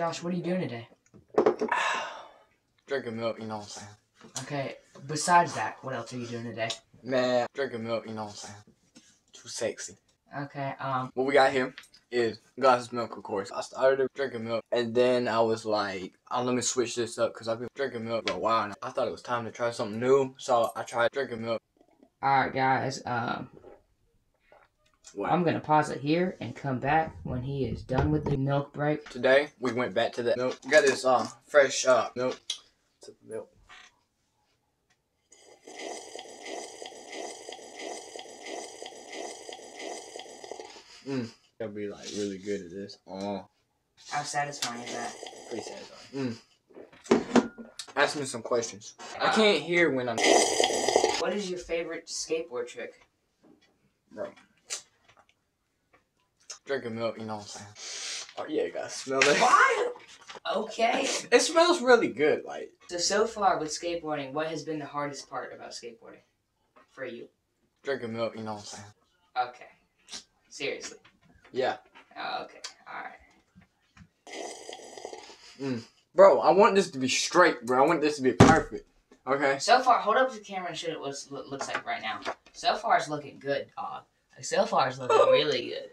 Josh, what are you doing today? Drinking milk, you know what I'm saying? Okay, besides that, what else are you doing today? Man, drinking milk, you know what I'm saying? Too sexy. Okay, um, What we got here is glasses of milk, of course. I started drinking milk, and then I was like, oh, let me switch this up because I've been drinking milk for a while now. I thought it was time to try something new, so I tried drinking milk. alright guys, um, What? I'm gonna pause it here and come back when he is done with the milk break. Today, we went back to the milk. We got this uh, fresh uh, milk. To the milk. Mmm. Gotta be like really good at this. Oh, How satisfying is that? pretty satisfying. Mmm. Ask me some questions. I can't hear when I'm. What is your favorite skateboard trick? Drinking milk, you know what I'm saying? Oh yeah, you gotta smell that. Why? Okay. It smells really good. Like So so far with skateboarding, what has been the hardest part about skateboarding for you? drinking milk, you know what I'm saying? Okay. Seriously. Yeah, Okay. All right. Mm. bro. I want this to be straight, bro. I want this to be perfect. Okay. So far, hold up the camera and show it what it looks like right now. So far, it's looking good, dog. Like, so far, it's looking really good.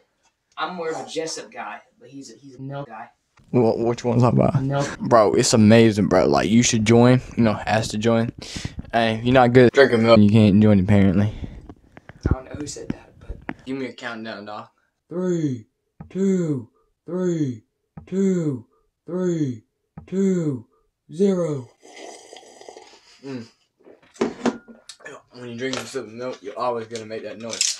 I'm more of a Jessup guy, but he's a, he's a milk guy. Well, which one's up about? Milk. Bro, it's amazing, bro. Like you should join. You know, ask to join. Hey, if you're not good at drinking milk, you can't join. Apparently. I don't know who said that, but Give me a countdown, dog. three, two, three, two, three, two, zero. Mm. When you're drinking a sip of milk, you're always gonna make that noise.